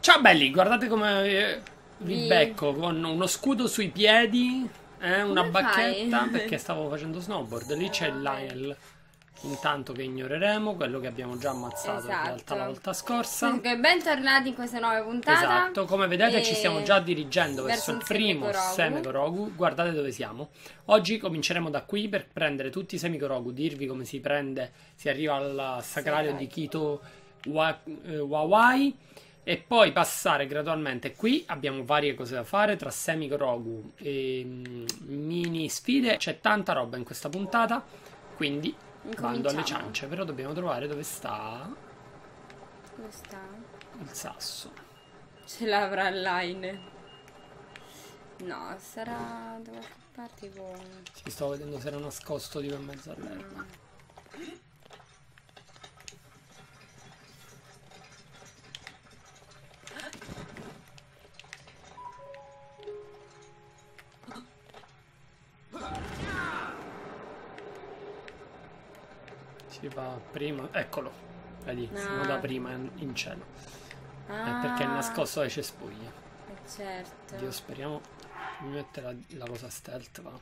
Ciao belli, guardate come eh, vi becco con uno scudo sui piedi, eh, una Come bacchetta, fai? perché stavo facendo snowboard. Lì c'è il Lionel. Intanto che ignoreremo, quello che abbiamo già ammazzato in Esatto. realtà la volta scorsa. Comunque, bentornati in questa nuova puntata. Esatto, come vedete E- ci stiamo già dirigendo verso, verso il primo Semikorogu. Guardate dove siamo. Oggi cominceremo da qui per prendere tutti i Semikorogu, dirvi come si prende, si arriva al sacrario di Kito Wa- eh, Wawai e poi passare gradualmente qui. Abbiamo varie cose da fare tra Semikorogu e mm, mini sfide. C'è tanta roba in questa puntata, quindi bando alle ciance, però dobbiamo trovare dove sta Dove sta? il sasso. Ce l'avrà online. No, sarà da qualche parte tipo... Sì, stavo vedendo se era nascosto di in mezzo all'erba. Si va prima, eccolo, vedi, siamo Ah. da prima in in cielo. Ah, È perché è nascosto ai cespugli. eh, certo. Dio, speriamo mi mette la, la cosa stealth, va.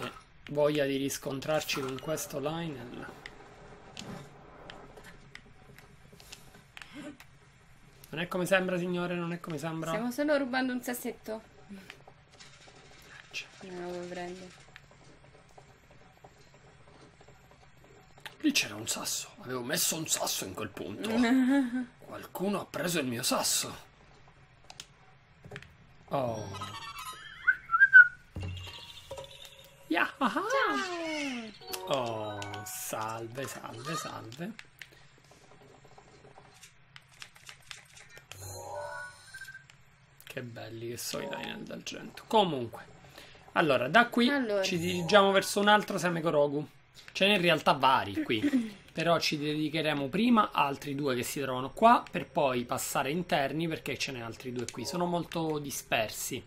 E voglia di riscontrarci con questo Lionel. Non è come sembra, signore, non è come sembra. Stiamo solo rubando un sassetto. Cioè, Non lo vuoi Lì c'era un sasso. Avevo messo un sasso in quel punto. Qualcuno ha preso il mio sasso. Oh. Yeah. Oh, salve, salve, salve. Che belli che sono i Lionel d'argento. Comunque, allora, da qui Allora. ci dirigiamo verso un altro Semekorogu. Ce n'è in realtà vari qui. Però ci dedicheremo prima a altri due che si trovano qua, per poi passare interni perché ce n'è altri due qui. Sono molto dispersi.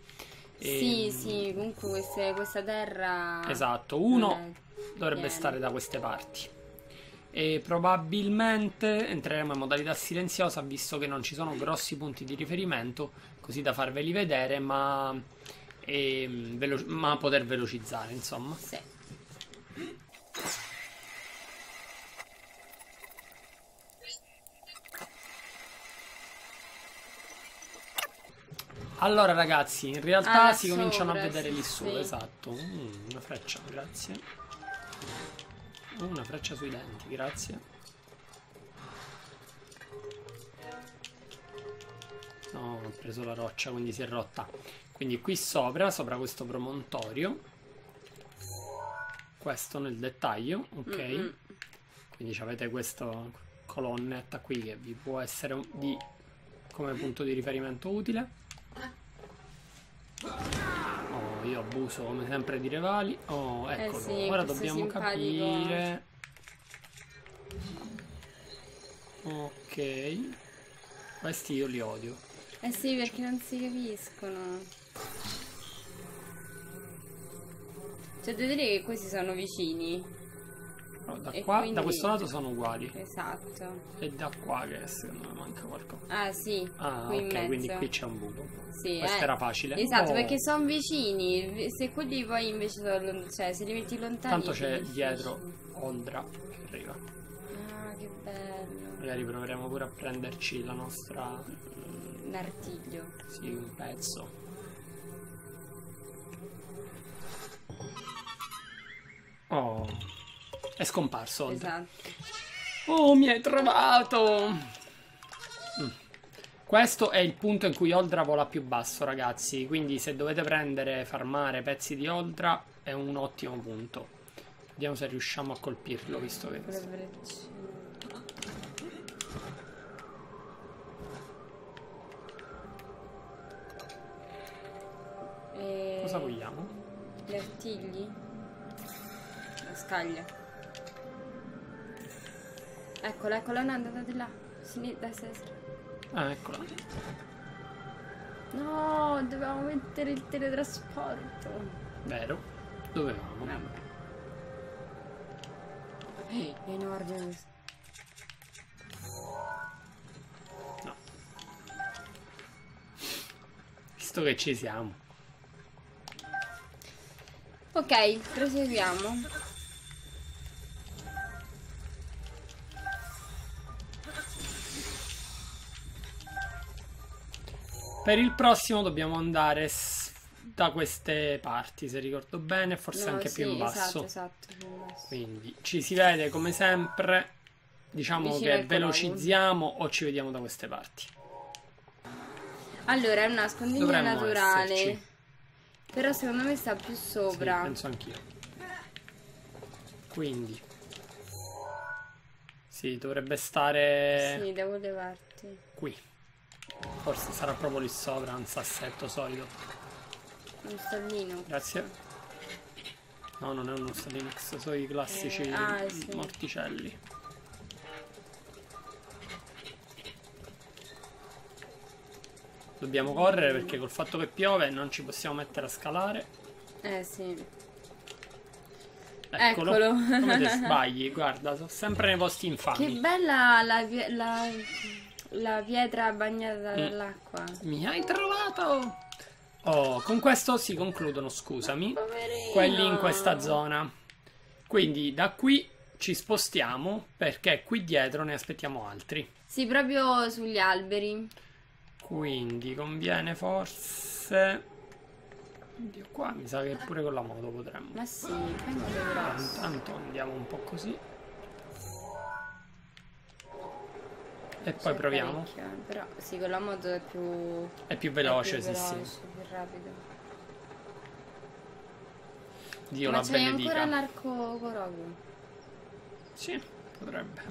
Sì, Ehm, sì, comunque queste- questa terra... Esatto, uno dovrebbe piena. stare da queste parti. E probabilmente entreremo in modalità silenziosa visto che non ci sono grossi punti di riferimento, così da farveli vedere, ma, ehm, velo- ma poter velocizzare, insomma. Sì. Allora ragazzi, in realtà Ah, si cominciano a sopra, vedere sì, lì su, sì. esatto. Mm, una freccia, grazie. Una freccia sui denti, grazie. No, ho preso la roccia, quindi si è rotta. Quindi qui sopra, sopra questo promontorio. Questo nel dettaglio, ok. Mm-mm. Quindi avete questa colonnetta qui che vi può essere di, come punto di riferimento utile. Oh, io abuso come sempre di rivali. Oh, eccolo. Eh sì, Ora dobbiamo simpatico- capire. Ok. Questi io li odio. Eh sì, perché non si capiscono. Cioè, devo dire che questi sono vicini. Però da qua, quindi- da questo lato sono uguali. Esatto. E da qua che secondo me manca qualcosa. Ah, sì. Ah, ok, quindi qui c'è un buco. Sì, Questo eh. era facile. Esatto, Oh. perché sono vicini. Se quelli poi invece sono cioè, se li metti lontani. Tanto c'è dietro Oldra che arriva. Ah, che bello. Magari proveremo pure a prenderci la nostra. L'artiglio. Sì, un pezzo. Oh, è scomparso. Esatto. Oh, mi hai trovato! Mm. Questo è il punto in cui Oldra vola più basso, ragazzi. Quindi, se dovete prendere, farmare pezzi di Oldra, è un ottimo punto. Vediamo se riusciamo a colpirlo, visto che. E... Cosa vogliamo? Gli artigli? La scaglia. Eccola, eccola, no, andate là. Sini- da destra. Ah, eccola. No, dovevamo mettere il teletrasporto. Vero? Dovevamo. Vabbè. Eh, È enorme questo. No. visto che ci siamo. Ok, proseguiamo. Per il prossimo dobbiamo andare da queste parti, se ricordo bene, forse No, anche sì, più in basso. Esatto, esatto, più in basso. Quindi ci si vede come sempre. Diciamo Vicino che velocizziamo o ci vediamo da queste parti. Allora, è una nascondiglio Dovremmo naturale. esserci. Però secondo me sta più sopra. Sì, penso anch'io. Quindi. Sì, dovrebbe stare Sì, devo levarti. qui. Forse sarà proprio lì sopra, un sassetto solido. Un stallino. Grazie. No, non è uno Linux, sono i classici Eh, ah, sì. morticelli. Dobbiamo correre perché col fatto che piove non ci possiamo mettere a scalare. Eh sì. Eccolo. Eccolo. Come te sbagli? Guarda, sono sempre nei posti Che infami. bella la, la, la pietra bagnata Mm. dall'acqua. Mi hai trovato! Oh, con questo si concludono, scusami, Poverino. quelli in questa zona. Quindi da qui ci spostiamo perché qui dietro ne aspettiamo altri. Sì, proprio sugli alberi. Quindi conviene forse... Oddio, qua mi sa che pure con la moto potremmo. Ma sì. Intanto andiamo un po' così. E poi C'è proviamo. Però sì, con la moto è più... È più è veloce, più sì, veloce, sì. più rapido. Dio Ma la benedica. ancora l'arco Korogu? Sì, potrebbe.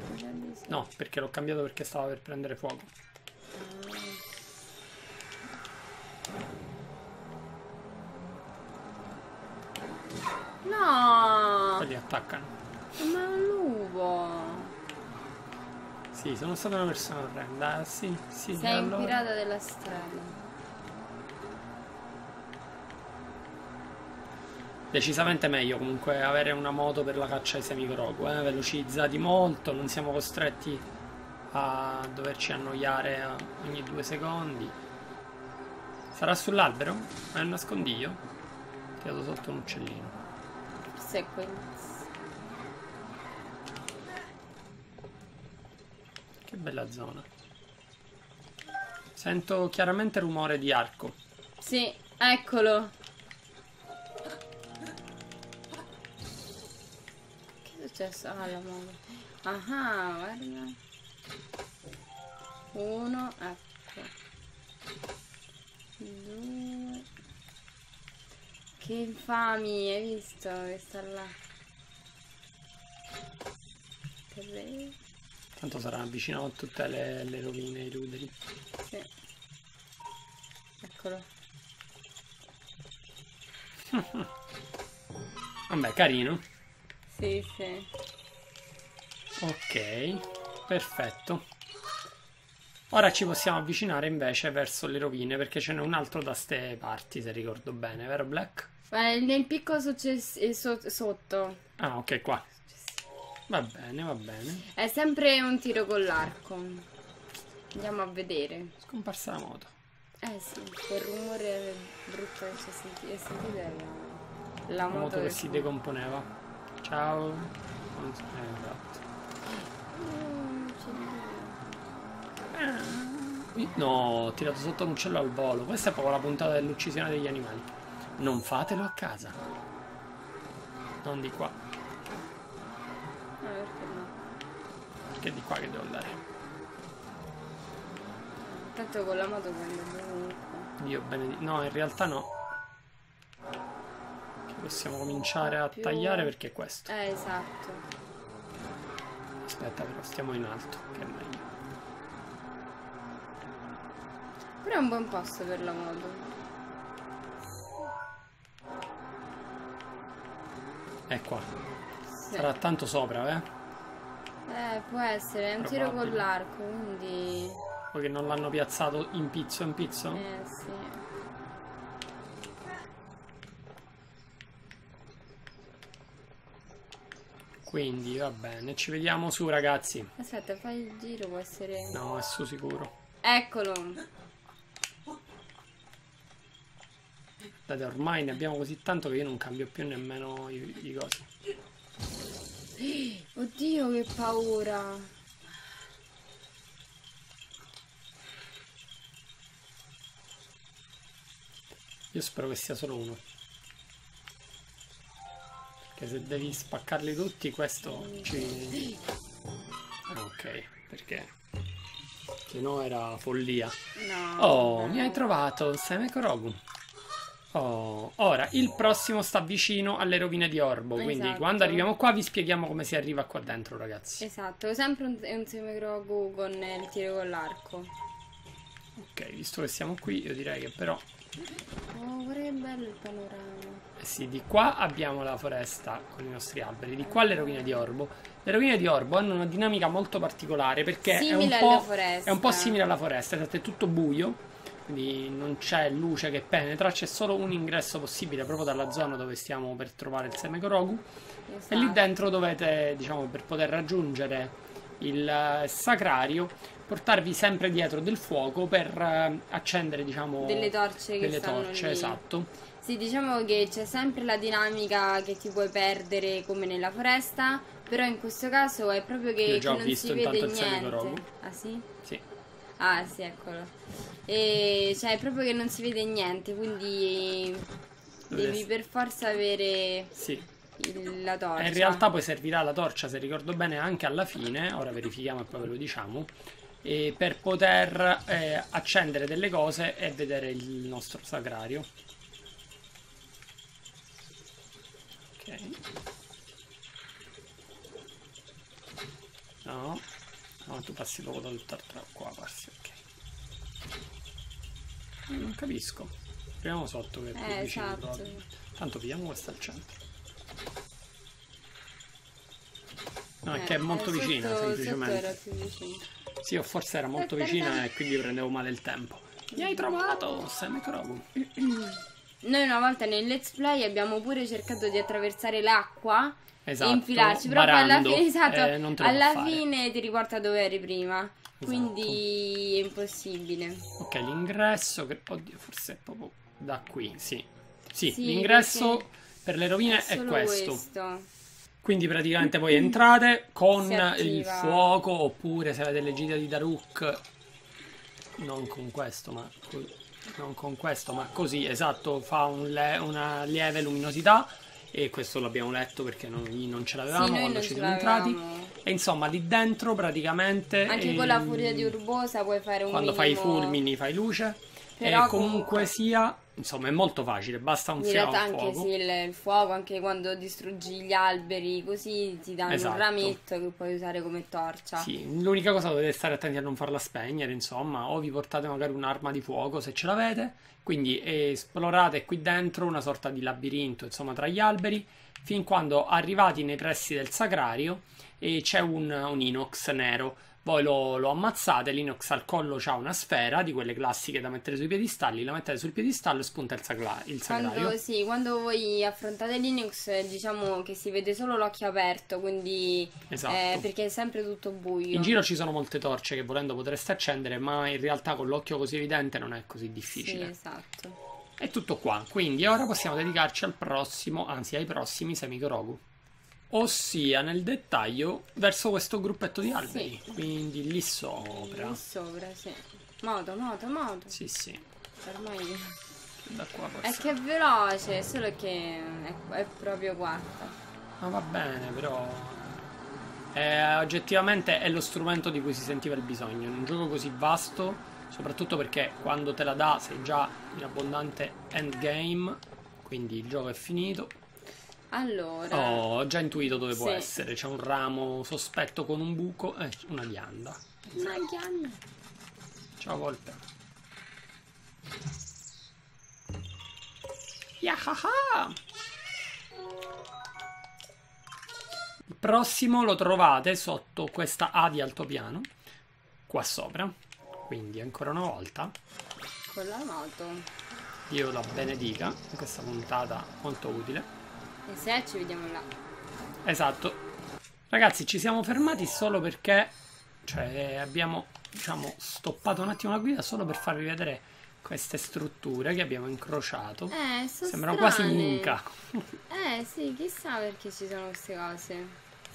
No, perché l'ho cambiato perché stava per prendere fuoco. No! Quelli attaccano. Ma è un lupo! Sì, sono stata una persona orrenda. eh, Sì, sì. Sei un allora- pirata della strada. Decisamente meglio comunque avere una moto per la caccia ai semicroco, eh? velocizzati molto, non siamo costretti a doverci annoiare ogni due secondi. Sarà sull'albero? È un nascondiglio? Tirato sotto un uccellino. Sequence. Che bella zona. Sento chiaramente rumore di arco. Sì, eccolo. Che è successo? Ah, la moto. Ah, guarda. Uno, ecco. Due. Che infami, hai visto che sta là? Tre. Tanto sarà vicino a tutte le, le rovine, i ruderi. Sì. Eccolo. Vabbè, carino. Sì, sì. Ok, perfetto. Ora ci possiamo avvicinare invece verso le rovine perché ce n'è un altro da ste parti, se ricordo bene, vero Black? Eh, nel picco successivo sotto. Ah, ok, qua. Va bene, va bene. È sempre un tiro con l'arco. Andiamo a vedere. Scomparsa la moto. Eh sì, quel rumore brutto che senti- è sentito è la, la moto, moto che che si decomponeva. Ciao. Non so- eh, esatto. Lui. No, ho tirato sotto un uccello al volo. Questa è proprio la puntata dell'uccisione degli animali. Non fatelo a casa. Non di qua. Ah, perché no? È di qua che devo andare. Tanto con la moto ovunque. Dio benedetto. No, in realtà no. Che possiamo cominciare a Più- tagliare perché è questo. Eh, esatto. Aspetta, però stiamo in alto, che è meglio. Però è un buon posto per la moto. È qua. Sì. Sarà tanto sopra, eh? Eh, può essere, è un tiro con l'arco, quindi... Poi che non l'hanno piazzato in pizzo in pizzo? Eh, sì. Quindi va bene, ci vediamo su ragazzi. Aspetta, fai il giro, può essere... No, è su sicuro. Eccolo! Guardate, ormai ne abbiamo così tanto che io non cambio più nemmeno i, i cosi. Oddio, che paura. Io spero che sia solo uno. Perché se devi spaccarli tutti, questo ci... Ah, ok, perché... Se no era follia. No. Oh, mi hai trovato, Semeko Rogu. Oh, ora, il prossimo sta vicino alle rovine di Orbo, quindi Esatto. quando arriviamo qua vi spieghiamo come si arriva qua dentro, ragazzi. Esatto, sempre un, un semicrogu con il tiro con l'arco. Ok, visto che siamo qui, io direi che però... Oh, guarda che bello il panorama. Eh sì, di qua abbiamo la foresta con i nostri alberi, di qua le rovine di Orbo. Le rovine di Orbo hanno una dinamica molto particolare perché è un, è un po' simile alla foresta, esatto, è tutto buio, quindi non c'è luce che penetra, c'è solo un ingresso possibile proprio dalla zona dove stiamo per trovare il Semekorogu. Esatto. E lì dentro dovete, diciamo, per poter raggiungere il eh, sacrario, portarvi sempre dietro del fuoco per eh, accendere, diciamo, Delle torce delle torce, esatto. Sì, diciamo che c'è sempre la dinamica che ti puoi perdere come nella foresta, però in questo caso è proprio che, Io già che ho non visto si vede niente. Ah sì? Sì. Ah sì, eccolo. E cioè è proprio che non si vede niente, quindi devi per forza avere Sì. il- la torcia. E in realtà poi servirà la torcia, se ricordo bene, anche alla fine, ora verifichiamo e poi ve lo diciamo, per poter eh, accendere delle cose e vedere il nostro sacrario. Ok. No, no, tu passi dopo da tutt'altra qua, passi, ok. Eh, Non capisco. Proviamo sotto che è più Eh, vicino esatto. proprio. Tanto vediamo questo al centro. No, è Eh, che è molto eh, vicina, sotto- semplicemente. Sotto era più vicino. Sì, o forse era molto Eh, vicina e quindi prendevo male il tempo. Mi hai trovato, Semekrogu. Noi una volta nel let's play abbiamo pure cercato di attraversare l'acqua Esatto, e infilarci, però poi alla barando, fine, esatto, eh, alla fine ti riporta dove eri prima. Esatto. Quindi è impossibile. Ok, l'ingresso, che... oddio, forse è proprio da qui, sì. Sì, Sì, l'ingresso per le rovine è, Solo questo. Quindi praticamente voi entrate con il fuoco oppure se avete le gita di Daruk non con questo ma co- non con questo ma così esatto fa un le- una lieve luminosità e questo l'abbiamo letto perché noi non ce l'avevamo Sì, quando non ci siamo entrati. e insomma lì dentro praticamente Anche con la ehm, furia di Urbosa puoi fare un quando fai i minimo- fulmini fai luce. Però e comunque comunque- sia insomma è molto facile basta un In fiato realtà a anche sì, il, il fuoco, anche quando distruggi gli alberi, così ti danno Esatto. un rametto che puoi usare come torcia. Sì, l'unica cosa dovete stare attenti a non farla spegnere, insomma, o vi portate magari un'arma di fuoco se ce l'avete, quindi esplorate qui dentro una sorta di labirinto, insomma, tra gli alberi, fin quando arrivati nei pressi del sacrario e c'è un, un inox nero. Voi lo, lo ammazzate, l'inox al collo ha una sfera di quelle classiche da mettere sui piedistalli, la mettete sul piedistallo e spunta il, sacra- il sacrario. Quando, sì, quando voi affrontate Linux, diciamo che si vede solo l'occhio aperto, quindi Esatto. eh, perché è sempre tutto buio. In giro ci sono molte torce che volendo potreste accendere, ma in realtà con l'occhio così evidente non è così Sì, difficile. esatto. È tutto qua, quindi ora possiamo dedicarci al prossimo, anzi ai prossimi Semikorogu. Ossia nel dettaglio verso questo gruppetto di alberi, quindi lì sopra. Lì sopra, sì. Moto, moto, moto. Sì, sì, Ormai da qua è forse. che è veloce, solo che è, è proprio quarta. Ma va bene, però eh, oggettivamente è lo strumento di cui si sentiva il bisogno. In un gioco così vasto, soprattutto perché quando te la dà sei già in abbondante endgame, quindi il gioco è finito. Allora, Oh, ho già intuito dove può Sì. essere. C'è un ramo sospetto con un buco e una ghianda. una ghianda. Ciao volpe. Yahaha! Il prossimo lo trovate sotto questa A di altopiano, qua sopra. Quindi ancora una volta Con la moto. Dio la benedica in questa puntata molto utile. E se ci vediamo là. Esatto. Ragazzi, ci siamo fermati solo perché cioè, abbiamo diciamo stoppato un attimo la guida solo per farvi vedere queste strutture che abbiamo incrociato. Eh, Sembrano quasi strane. Inca. Eh, sì, chissà perché ci sono queste cose.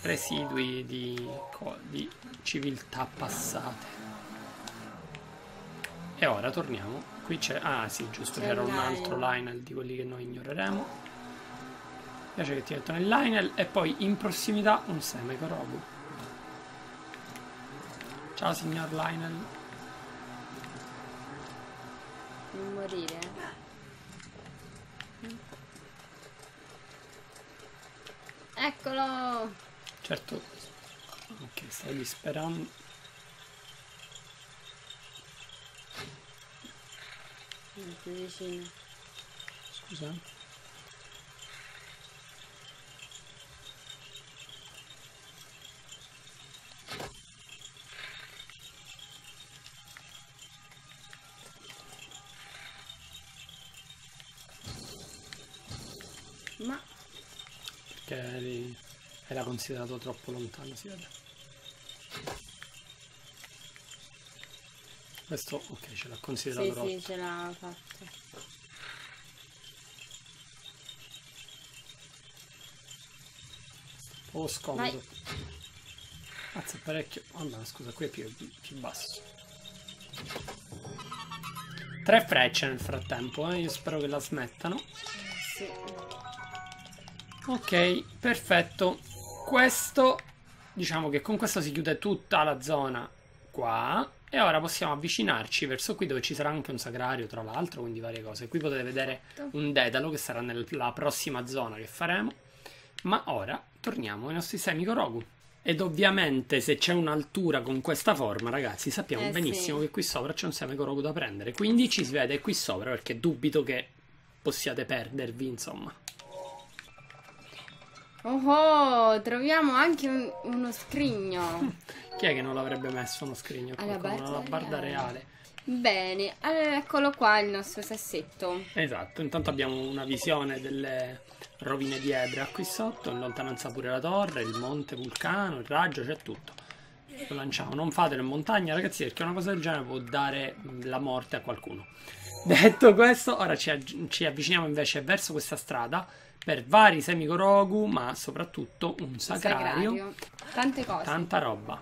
Residui di, di civiltà passate. E ora torniamo. Qui c'è. Ah, sì, giusto, c'era un altro. Lionel di quelli che noi ignoreremo. Piace che ti mettono il Lionel e poi in prossimità un Semekorogu. Ciao signor Lionel. Non morire. Eccolo! Certo. Ok, stai disperando. Più vicino. Scusa. Considerato troppo lontano, si vede. Questo, ok, ce l'ha considerato sì, troppo. sì, ce l'ha fatto. Po' scomodo. Mazza, parecchio. Oh no, scusa, qui è più, più basso. Tre frecce nel frattempo, eh. Io spero che la smettano. Sì. Ok, perfetto. Questo, diciamo che con questo si chiude tutta la zona qua. E ora possiamo avvicinarci verso qui dove ci sarà anche un sagrario, tra l'altro, quindi varie cose. Qui potete vedere un dedalo che sarà nella prossima zona che faremo. Ma ora torniamo ai nostri semikorogu. Ed ovviamente se c'è un'altura con questa forma, ragazzi, sappiamo Eh, benissimo sì. che qui sopra c'è un semikorogu da prendere. Quindi ci si vede qui sopra perché dubito che possiate perdervi, insomma. Oh, troviamo anche un- uno scrigno. Chi è che non l'avrebbe messo uno scrigno? Alla barda una barda reale. reale. Bene, allora, eccolo qua il nostro sassetto. Esatto, intanto abbiamo una visione delle rovine di Ebra qui sotto, in lontananza pure la torre, il monte vulcano, il raggio, c'è tutto. Lo lanciamo, non fatelo in montagna ragazzi perché una cosa del genere può dare la morte a qualcuno. Detto questo, ora ci, ci avviciniamo invece verso questa strada per vari semikorogu, ma soprattutto un sagrario, Sagrario. Tante cose. tanta roba.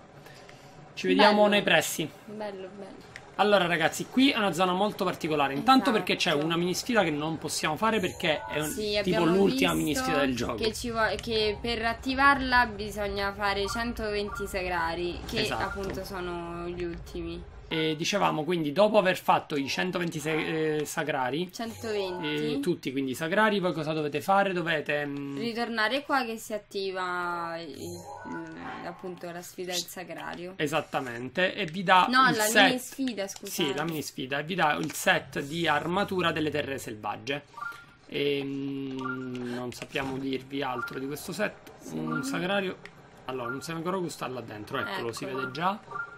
Ci vediamo Bello. nei pressi. Bello, bello. Allora ragazzi, qui è una zona molto particolare. Intanto Esatto. perché c'è una mini sfida che non possiamo fare perché è un- Sì, tipo l'ultima visto mini sfida del gioco. Che, che per attivarla bisogna fare 120 sagrari, che Esatto. appunto sono gli ultimi. E dicevamo quindi dopo aver fatto i 126 eh, sagrari, 120. eh, tutti quindi i sagrari, voi cosa dovete fare? Dovete... mm, Ritornare qua che si attiva il- il- appunto la sfida del sagrario. Esattamente, e vi dà No, il la set... mini sfida, scusate. Sì, la mini sfida, e vi dà il set di armatura delle terre selvagge. E, mm, non sappiamo dirvi altro di questo set. Un sagrario... Allora, un semicorogu sta là dentro, eccolo, si Eccolo. vede già.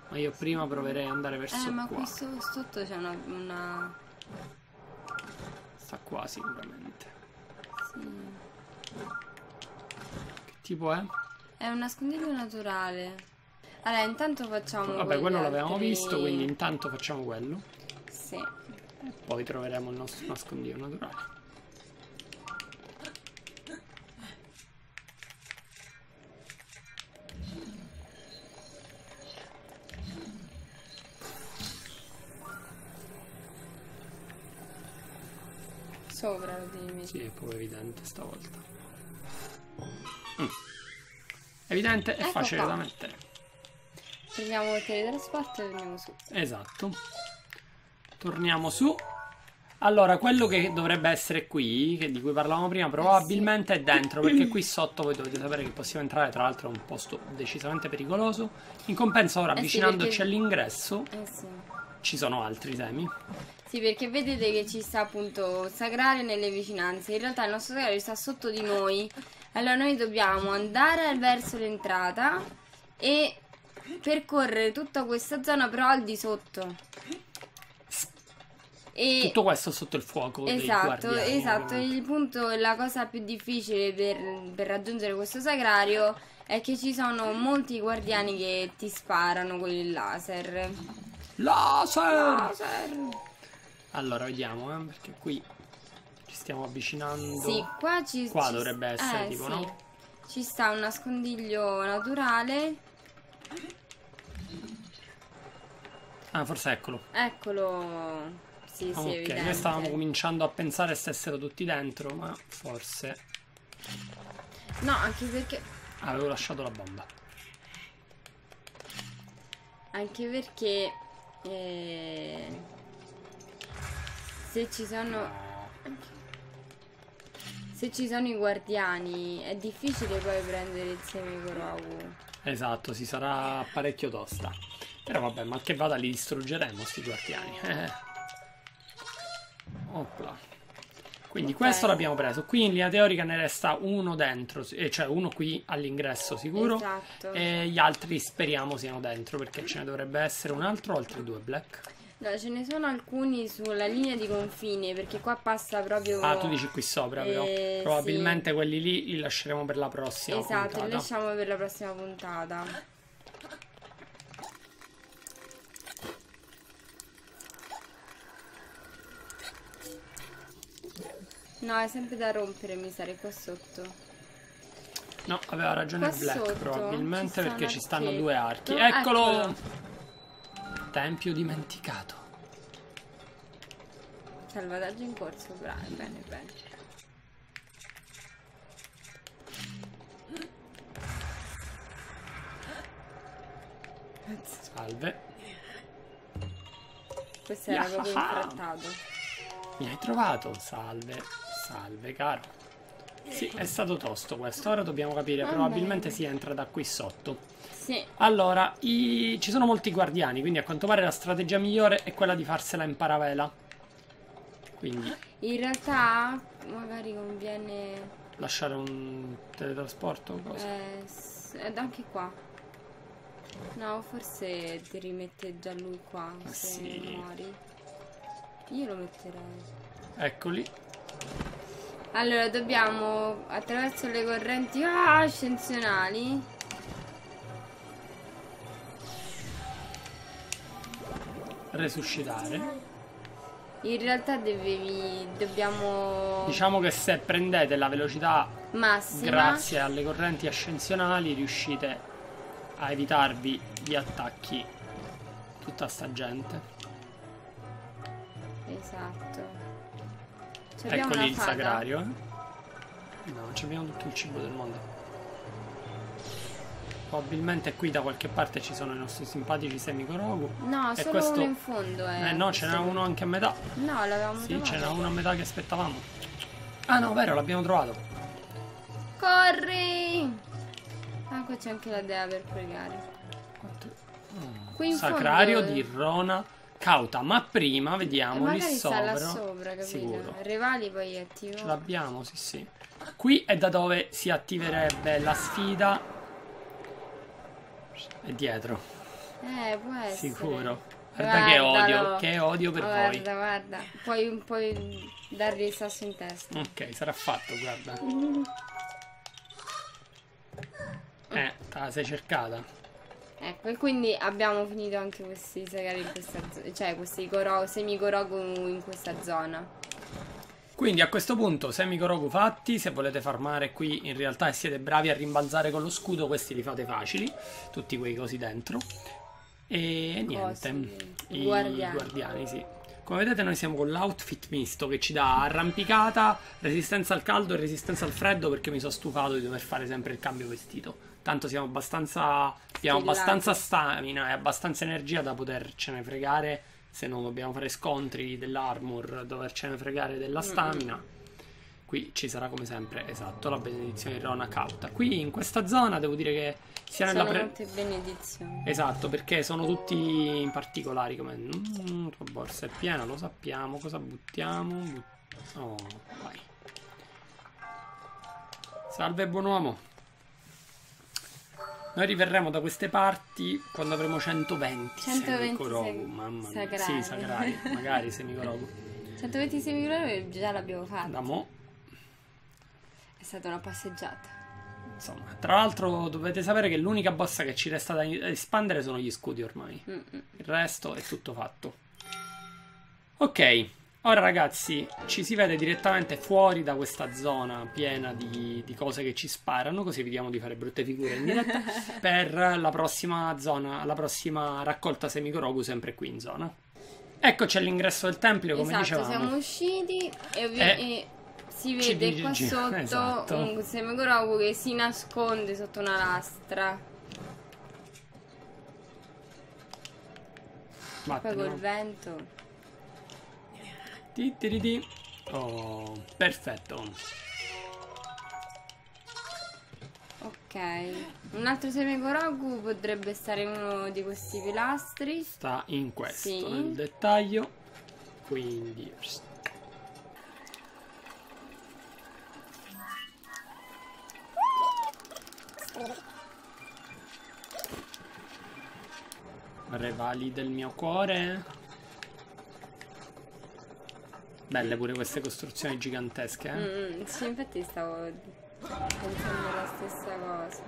Ma io prima proverei ad andare verso Eh, ma qua. qui so- sotto c'è una, una... Sta qua sicuramente. sì. Che tipo è? È un nascondiglio naturale. Allora, intanto facciamo... Vabbè, quello l'avevamo altri- visto, quindi intanto facciamo quello. Sì. E poi troveremo il nostro nascondiglio naturale. Sopra lo mettere. Sì, è proprio evidente stavolta. Mm. Evidente e Ecco facile qua. da mettere. Prendiamo il teletrasporto e andiamo su. Esatto. Torniamo su. Allora, quello che dovrebbe essere qui, che di cui parlavamo prima, probabilmente è dentro, perché qui sotto voi dovete sapere che possiamo entrare, tra l'altro è un posto decisamente pericoloso. In compenso, ora Eh sì, avvicinandoci perché- all'ingresso, Eh sì. ci sono altri semi. Sì, perché vedete che ci sta appunto sagrario nelle vicinanze. In realtà il nostro sagrario sta sotto di noi. Allora noi dobbiamo andare verso l'entrata e percorrere tutta questa zona però al di sotto. E Tutto questo sotto il fuoco esatto, esatto. Il punto, la cosa più difficile per, per raggiungere questo sagrario è che ci sono molti guardiani che ti sparano con il laser. Laser! Laser! Allora, vediamo, eh, perché qui ci stiamo avvicinando. Sì, qua ci Qua ci- dovrebbe essere, eh, tipo, sì. no? Ci sta un nascondiglio naturale. Ah, forse eccolo. Eccolo. Sì, sì, ok, evidente. noi stavamo cominciando a pensare stessero tutti dentro, ma forse No, anche perché avevo lasciato la bomba. anche perché eh, se ci sono se ci sono i guardiani è difficile poi prendere il semicorogu. Esatto, si sarà parecchio tosta. Però vabbè, mal che vada li distruggeremo sti guardiani. Eh. Opla. Quindi Ok. questo l'abbiamo preso. Qui in linea teorica ne resta uno dentro, eh, cioè uno qui all'ingresso sicuro. Esatto. E gli altri speriamo siano dentro perché ce ne dovrebbe essere un altro o altri due black. No, ce ne sono alcuni sulla linea di confine perché qua passa proprio Ah, tu dici qui sopra, però. Eh, Probabilmente quelli lì li lasceremo per la prossima Esatto, li puntata. lasciamo per la prossima puntata. No, è sempre da rompere, mi sa, qua sotto. No, aveva ragione Qua Black, probabilmente ci perché ci stanno due archi. Eccolo. Eccolo! Tempio dimenticato. Salvataggio in corso, bravo, bene, bene. Salve. Questo era proprio infrattato. Mi hai trovato? Salve. Salve, caro. Sì, è stato tosto questo. Ora dobbiamo capire. Probabilmente si entra da qui sotto. Sì, Allora, i- ci sono molti guardiani, quindi a quanto pare la strategia migliore è quella di farsela in paravela. Quindi in realtà magari conviene... lasciare un teletrasporto o cosa? Eh, anche qua. No, forse ti rimette già lui qua Ma se sì. muori. Io lo metterei. Eccoli. Allora, dobbiamo attraverso le correnti ah, ascensionali. Resuscitare. In realtà dovevi, dobbiamo Diciamo che se prendete la velocità massima. grazie alle correnti ascensionali riuscite a evitarvi gli attacchi tutta sta gente. Esatto. Eccoli una il fata. sagrario. eh. No, ci abbiamo tutto il cibo del mondo. Probabilmente qui da qualche parte ci sono i nostri simpatici semicorogu. No, E solo questo- uno in fondo. Eh, Eh no, ce n'era uno anche a metà. No, l'avevamo Sì, trovato. c'era uno a metà che aspettavamo. Ah no, vero, l'abbiamo trovato. Corri! Ah, qua c'è anche la dea per pregare. Quanto- Mm. Qui in Sacrario fondo- di Rona Cauta. Ma prima vediamo lì sta là sopra. sopra, capito? Sicuro. Rivali poi attivo. Ce l'abbiamo, sì, sì. Qui è da dove si attiverebbe la sfida. È dietro, Eh, può essere. sicuro. Guarda che Guardalo. odio, che odio per guarda, voi. guarda. Puoi, puoi dargli il sasso in testa. Ok, sarà fatto, guarda. Eh, te la sei cercata. Ecco, e quindi abbiamo finito anche questi sagari in questa zona. Cioè, questi coro- semicorogu in questa zona. Quindi a questo punto, semicorogu fatti, se volete farmare qui in realtà e siete bravi a rimbalzare con lo scudo, questi li fate facili, tutti quei cosi dentro. E niente, Cosi, i guardiani. guardiani, sì. Come vedete noi siamo con l'outfit misto che ci dà arrampicata, resistenza al caldo e resistenza al freddo perché mi sono stufato di dover fare sempre il cambio vestito. Tanto siamo abbastanza, abbiamo abbastanza stamina e abbastanza energia da potercene fregare se non dobbiamo fare scontri dell'armor, dovercene fregare della stamina. Qui ci sarà come sempre, esatto, la benedizione di Rona Cauta. Qui in questa zona devo dire che sia nella Sono pre- molte benedizioni. Esatto, perché sono tutti in particolari come mm, tua borsa è piena, lo sappiamo, cosa buttiamo? But- oh, vai. Salve buon uomo. Noi riverremo da queste parti quando avremo 120 120 semicorogu, mamma mia. sagrari. Sì, sagrari, magari semicorogu. 120 semicorogu già l'abbiamo fatto. Da mo' È stata una passeggiata. Insomma, tra l'altro dovete sapere che l'unica bossa che ci resta da espandere sono gli scudi ormai. Mm-mm. Il resto è tutto fatto. Ok, Ora ragazzi, ci si vede direttamente fuori da questa zona piena di, di, cose che ci sparano, così evitiamo di fare brutte figure in diretta, per la prossima zona, la prossima raccolta semicorogu sempre qui in zona. Eccoci all'ingresso del tempio, come esatto, dicevamo. siamo usciti e, ovvi- Eh, e si vede qua sotto esatto. un semicorogu che si nasconde sotto una lastra. Poi Vattene, col no? vento. Ti, ti, ti, ti. Oh, perfetto. Ok. Un altro semicorogu potrebbe stare in uno di questi pilastri. Sta in questo, Sì. nel dettaglio. Quindi... Revali del mio cuore. Belle pure queste costruzioni gigantesche, eh? Mm, sì, infatti stavo pensando la stessa cosa.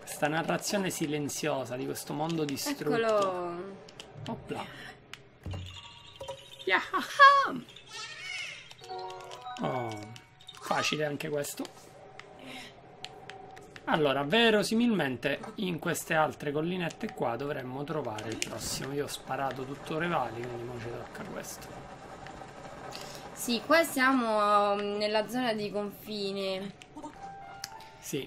Questa narrazione silenziosa di questo mondo distrutto. Eccolo. Opla. Yahaha! Oh, facile anche questo. Allora, verosimilmente in queste altre collinette qua dovremmo trovare il prossimo. Io ho sparato tutto Revali, quindi ora ci tocca questo. Sì, qua siamo um, nella zona di confine. Sì.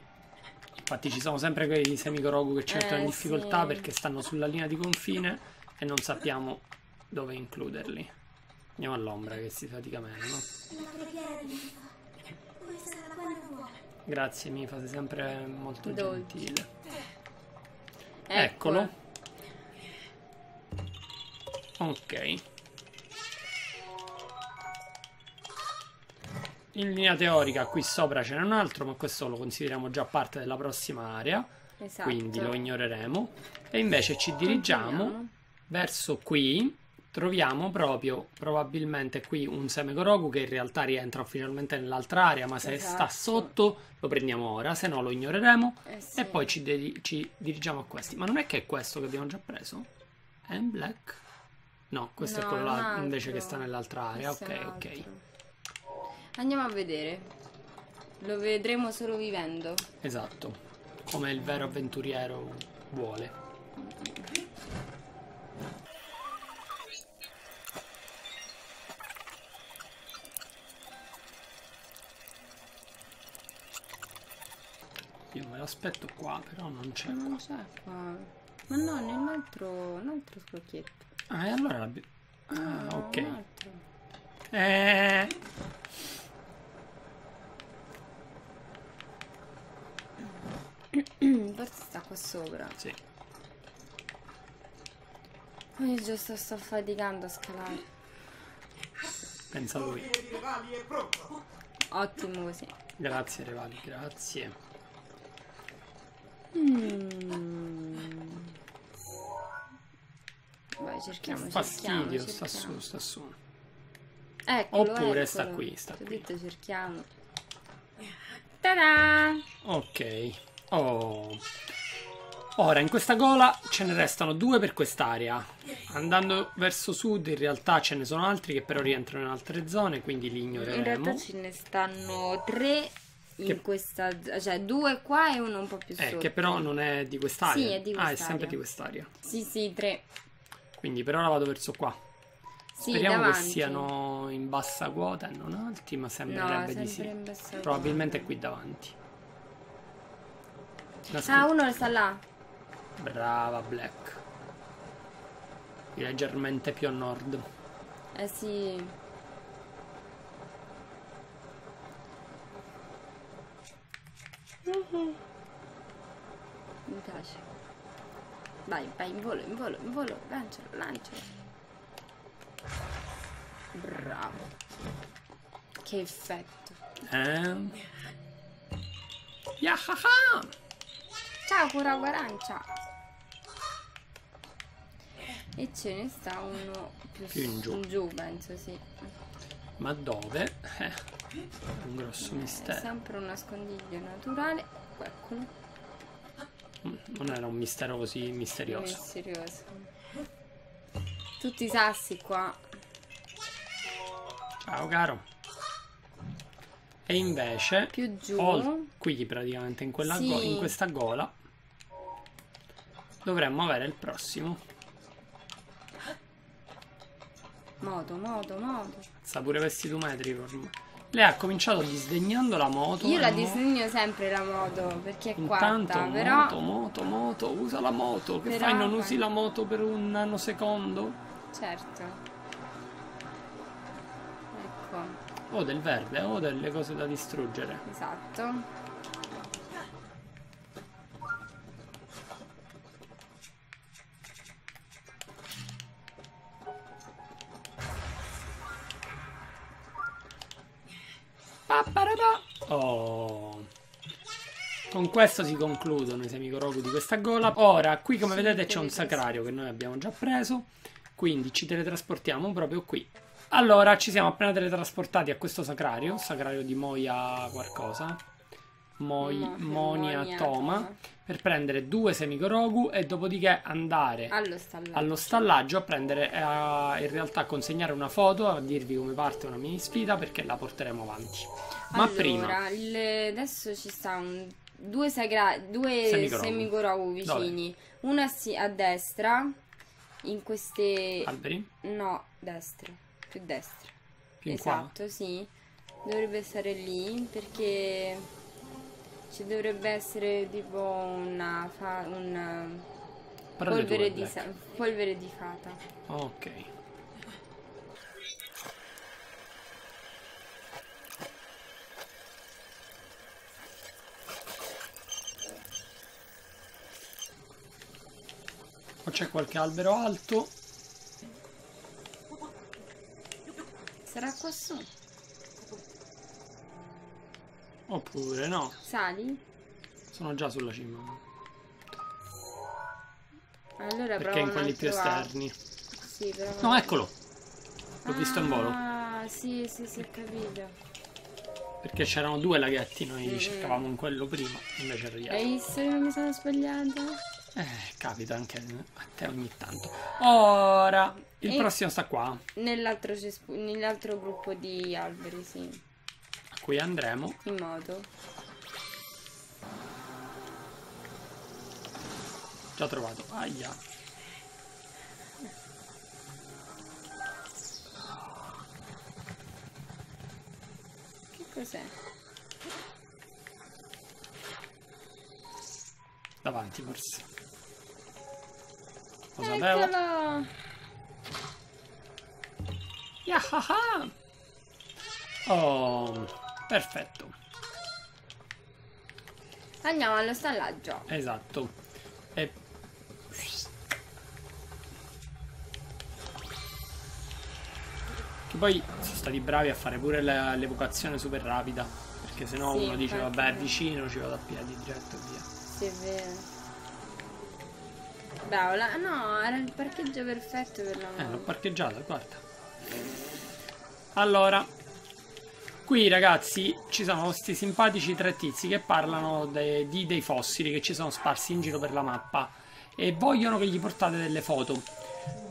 Infatti ci sono sempre quei semicorogu che ci mettono in Eh, difficoltà sì. perché stanno sulla linea di confine e non sappiamo dove includerli. Andiamo all'ombra che si fatica meno, no? La preghiera di vuoi. Grazie Mifa, sei sempre molto Dolce. gentile. Ecco. Eccolo. Ok. In linea teorica qui sopra c'era un altro, ma questo lo consideriamo già parte della prossima area, Esatto. quindi lo ignoreremo. E invece ci dirigiamo Continuiamo. verso qui. Troviamo proprio probabilmente qui un semegorogu che in realtà rientra ufficialmente nell'altra area, ma se sta Esatto. sotto lo prendiamo ora, se no lo ignoreremo. Eh sì. E poi ci, ci dirigiamo a questi. Ma non è che è questo che abbiamo già preso? È in black? No, questo è No, quello un là invece che sta nell'altra area. Questo è Ok, ok. Andiamo a vedere. Lo vedremo solo vivendo. Esatto. Come il vero avventuriero vuole. Io me l'aspetto qua, però non c'è. Non c'è qua. Ma no, nell'altro. Un altro scrocchietto. Ah, e allora l'abbi- Ah, No, ok. un altro. Eh. Forse sta qua sopra. Sì. Io già sto, sto faticando a scalare. Pensa lui. di rivali è pronto. Ottimo così. Grazie, Revali, grazie. Mm. Vai, cerchiamo, Fastidio, cerchiamo, sta su, cerchiamo. sta su. Eccolo, Oppure eccolo. sta qui, sta Ti ho qui. detto cerchiamo. Ta-da! Ok. Oh. Ora, in questa gola ce ne restano due per quest'area. Andando verso sud, in realtà ce ne sono altri che però rientrano in altre zone, quindi li In ignoreremo. realtà ce ne stanno tre in Che- questa cioè due qua e uno un po' più Eh, sotto. che però non è di quest'area. Sì, è di Ah, è quest'area. sempre di quest'area. Sì, sì, tre. Quindi per ora vado verso qua. Sì, Speriamo davanti. che siano in bassa quota e non alti, ma No, sembrerebbe sempre di sì. Probabilmente quota. qui davanti. Ah, Nascondi- uno sta là. Brava Black. Leggermente più a nord. Eh sì. Mi piace. Vai, vai, in volo, in volo, in volo. Lancialo, lancialo. Bravo. Che effetto. Eh? Yahaha! Ciao, Curago Arancia. E ce ne sta uno più, Più in giù. in giù, penso, sì. Ma dove? Eh, è un grosso È mistero. sempre un nascondiglio naturale. Eccolo. Non era un mistero così misterioso. Misterioso. Tutti i sassi qua. Ciao caro. E invece, Più giù. ol- qui praticamente in, quella Sì. go- in questa gola, dovremmo avere il prossimo. Moto, moto, moto. Sa pure questi due metri ormai. Lei ha cominciato disdegnando la moto. Io la mo- disegno sempre la moto perché è Intanto quarta, moto, però moto, moto, usa la moto. Che Però- fai? Non usi la moto per un nanosecondo? certo. Ecco, O del verde, o delle cose da distruggere. esatto. Con questo si concludono i semicorogu di questa gola. Ora, qui come vedete c'è un sacrario che noi abbiamo già preso. Quindi ci teletrasportiamo proprio qui. Allora, ci siamo appena teletrasportati a questo sacrario. Sacrario di Moia qualcosa. Moi, Mo- Monia Monia Toma. Toma. Per prendere due semicorogu e dopodiché andare Allo stallaggio. allo stallaggio a prendere, eh, a- in realtà a consegnare una foto, a dirvi come parte una mini sfida perché la porteremo avanti. Ma allora, prima, il- adesso ci sta un, due, sagra- due semicorogu vicini. Uno a, si- a destra, in queste... alberi, No, destra, più destra. più in qua. esatto, sì. Dovrebbe stare lì perché ci dovrebbe essere tipo una fa- un polvere di, sa- polvere di fata. Ok. Qua c'è qualche albero alto. Sarà qua su. Oppure no, Sali? sono già sulla cima. Allora Perché in quelli più esterni. Sì, però. No, eccolo. L'ho visto in volo. Ah, sì, sì, sì, ho capito. Perché c'erano due laghetti, noi Mm. cercavamo in quello prima, invece era dietro. Hai visto che mi sono sbagliata? Eh, capita anche a te ogni tanto. Ora, il E- prossimo sta qua, Nell'altro, nell'altro gruppo di alberi, sì. a cui andremo. In moto. Già trovato. Aia. Che cos'è? Davanti forse. Sapevo. Eccolo! Yahaha! Oh, perfetto. Andiamo allo stallaggio. Esatto. E... Che poi sono stati bravi a fare pure l'evocazione super rapida. Perché sennò Sì, uno dice vabbè è vicino, ci vado a piedi diretto e via. Sì, è vero. Bravo, la- no, era il parcheggio perfetto per la Eh, l'ho parcheggiata, guarda. Allora, qui ragazzi ci sono questi simpatici tre tizi che parlano de- di dei fossili che ci sono sparsi in giro per la mappa e vogliono che gli portate delle foto.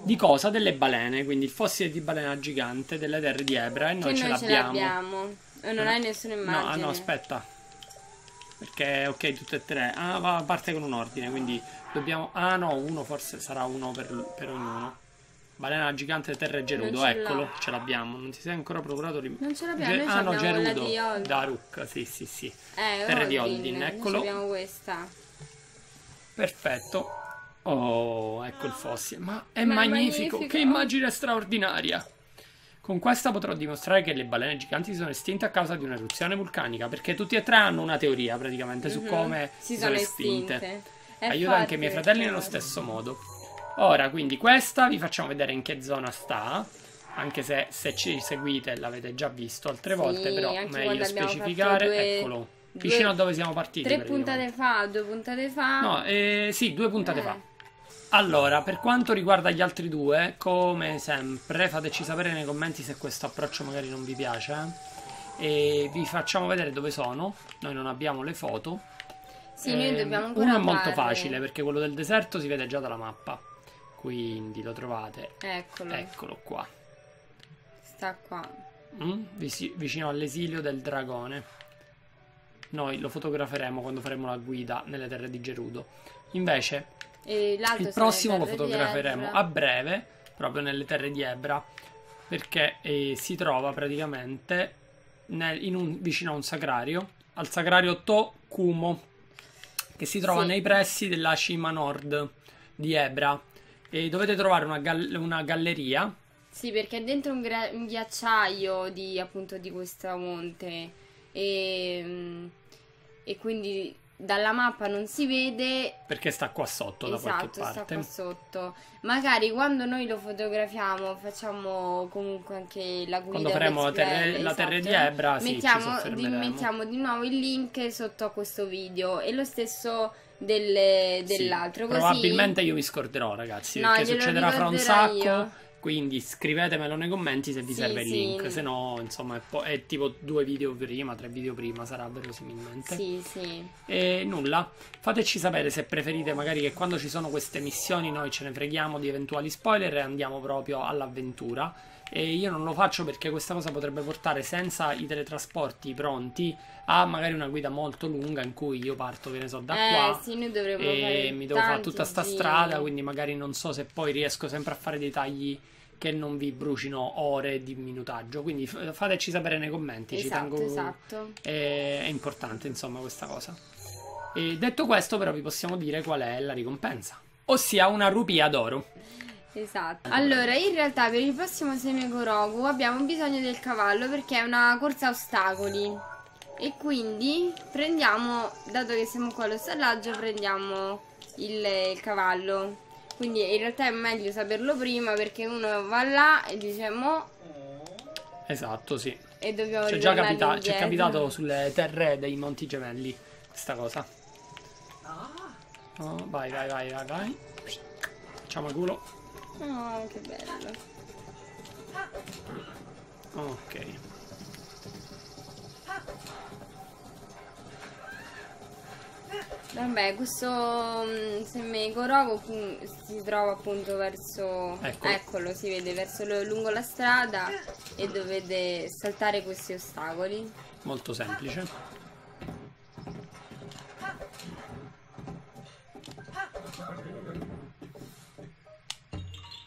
Di cosa? Delle balene, quindi il fossile di balena gigante delle terre di Ebra e Che noi ce noi ce l'abbiamo. l'abbiamo. E non hai nessuna No, immagine. ah, no, aspetta. Perché, ok, tutte e tre. Ah, va, parte con un ordine, quindi dobbiamo... Ah, no, uno forse sarà uno per, per ognuno. Balena gigante terra e gerudo, ce eccolo, l'ha. ce l'abbiamo. Non ti sei ancora procurato l'im- Non ce l'abbiamo, Ge- noi Ah, no, gerudo. Daruk, sì, sì, sì. Eh, Terra di Oldin, noi eccolo. abbiamo questa. Perfetto. Oh, ecco il fossile. Ma è Ma è magnifico. magnifico. Che immagine straordinaria. Con questa potrò dimostrare che le balene giganti sono estinte a causa di un'eruzione vulcanica, perché tutti e tre hanno una teoria praticamente su Mhm. come si sono estinte. estinte. E Aiuta anche i miei fratelli nello stesso modo. Ora, quindi questa vi facciamo vedere in che zona sta, anche se, se ci seguite l'avete già visto altre Sì, volte, però meglio specificare. due- Eccolo, due- vicino a dove siamo partiti. Tre puntate fa, due puntate fa. No, eh, sì, due puntate Eh. fa. Allora, per quanto riguarda gli altri due, come sempre, fateci sapere nei commenti se questo approccio magari non vi piace. eh. E vi facciamo vedere dove sono. Noi non abbiamo le foto. Sì, noi Ehm, dobbiamo ancora Uno è molto fare- facile perché quello del deserto si vede già dalla mappa. Quindi lo trovate. Eccolo, Eccolo qua. sta qua. Mm? Vicino all'esilio del dragone. Noi lo fotograferemo quando faremo la guida nelle terre di Gerudo. Invece, E il prossimo lo fotograferemo a breve, proprio nelle terre di Ebra, perché eh, si trova praticamente nel- in un- vicino a un sagrario, al sagrario Tokumo, che si trova Sì. nei pressi della cima nord di Ebra. E dovete trovare una, gal- una galleria Sì, perché è dentro un, gra- un ghiacciaio di appunto di questo monte e, mm, e quindi dalla mappa non si vede perché sta qua sotto da esatto, qualche sta parte. qua sotto. Magari quando noi lo fotografiamo facciamo comunque anche la guida Quando faremo la terre- la esatto. di Ebra, sì, mettiamo, di, soffermeremo. mettiamo di nuovo il link sotto a questo video e lo stesso del- Sì, dell'altro. così- Probabilmente io mi scorderò, ragazzi, No, perché succederà fra un sacco. io. Quindi scrivetemelo nei commenti se vi Sì, serve il sì. link. Se no, insomma, è, po- è tipo due video prima, tre video prima sarà verosimilmente. Sì, sì. E nulla, fateci sapere se preferite magari che quando ci sono queste missioni noi ce ne freghiamo di eventuali spoiler e andiamo proprio all'avventura. E io non lo faccio perché questa cosa potrebbe portare senza i teletrasporti pronti a magari una guida molto lunga in cui io parto, che ne so, da eh, qua sì, noi dovremmo e mi devo fare tutta sta giri. strada, quindi magari non so se poi riesco sempre a fare dei tagli che non vi brucino ore di minutaggio. Quindi f- fateci sapere nei commenti, ci Esatto, tengo esatto. è, è importante insomma questa cosa. E detto questo però vi possiamo dire qual è la ricompensa, ossia una rupia d'oro. Esatto. Allora, in realtà per il prossimo Semegorogu abbiamo bisogno del cavallo perché è una corsa a ostacoli. E quindi prendiamo, dato che siamo qua allo stallaggio, prendiamo il, il cavallo. Quindi in realtà è meglio saperlo prima perché uno va là e dice mo Esatto, sì. e dobbiamo C'è già capita- c'è capitato sulle terre dei Monti Gemelli questa cosa. Oh, vai, vai, vai, vai, vai. Facciamo il culo. Oh, che bello. Ok. Vabbè, questo mm, Semegorogu mm, si trova appunto verso... Eccolo. Eccolo, si vede verso lungo la strada e dovete saltare questi ostacoli. Molto semplice.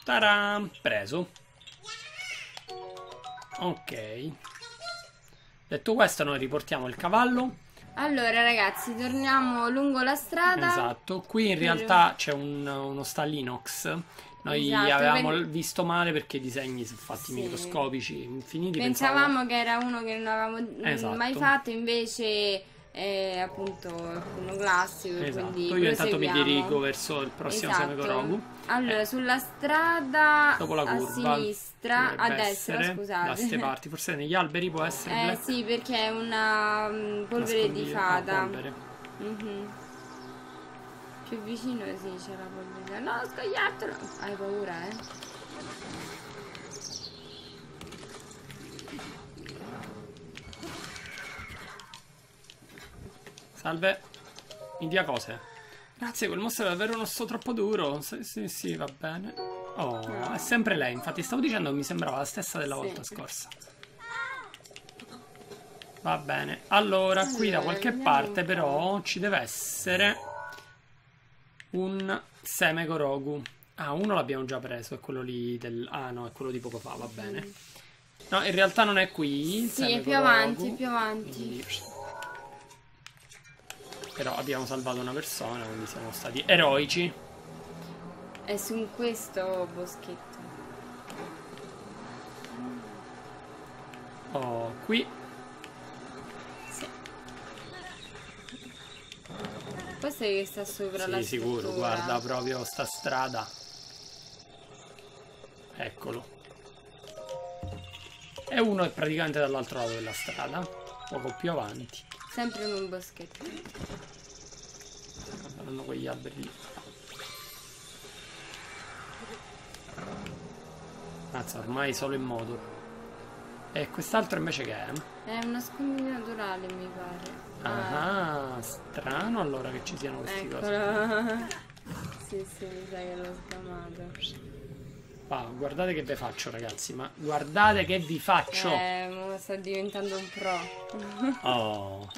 Taram! Preso. Ok. Detto questo, noi riportiamo il cavallo. Allora ragazzi, torniamo lungo la strada. Esatto. Qui in realtà c'è un- uno stallinox. Noi Esatto, avevamo pen- visto male perché i disegni sono fatti Sì. microscopici, infiniti. Pensavamo che era uno che non avevamo Esatto. mai fatto, invece è appunto uno classico. Esatto. Quindi Io intanto mi dirigo verso il prossimo Esatto. Semegorogu. Allora, Eh. sulla strada a sinistra, a destra, scusate. Da ste parti, forse negli alberi può essere Eh black. sì, perché è una mm, polvere di Nascondiglio- fata. polvere. Mhm. Più vicino sì, c'è la polvere. No, scoiattolo! Hai paura, eh? Salve, mi dia cose. Grazie, quel mostro è davvero un osso troppo duro. Sì, sì, sì, va bene. Oh, è sempre lei. Infatti, stavo dicendo che mi sembrava la stessa della Sì. volta scorsa. Va bene. Allora, qui da qualche parte, però, ci deve essere un Semegorogu. Ah, uno l'abbiamo già preso, è quello lì del... Ah, no, è quello di poco fa, va bene. No, in realtà non è qui. Sì, è più avanti, più avanti. Quindi- Però abbiamo salvato una persona, quindi siamo stati eroici. È su questo boschetto. Oh, qui. Sì. Questo è che sta sopra la Sì, sicuro, struttura. guarda proprio sta strada. Eccolo. E uno è praticamente dall'altro lato della strada, poco più avanti. Sempre in un boschetto. Saranno quegli alberi lì. Mazza, ormai solo in moto. E quest'altro invece che è? È un nascondiglio naturale, mi pare. Ah, strano allora che ci siano questi. Eccolo. Sì, sì, mi sa che l'ho sgamato. Va, guardate che vi faccio, ragazzi. Ma guardate che vi faccio. Eh, mo sto diventando un pro. Oh.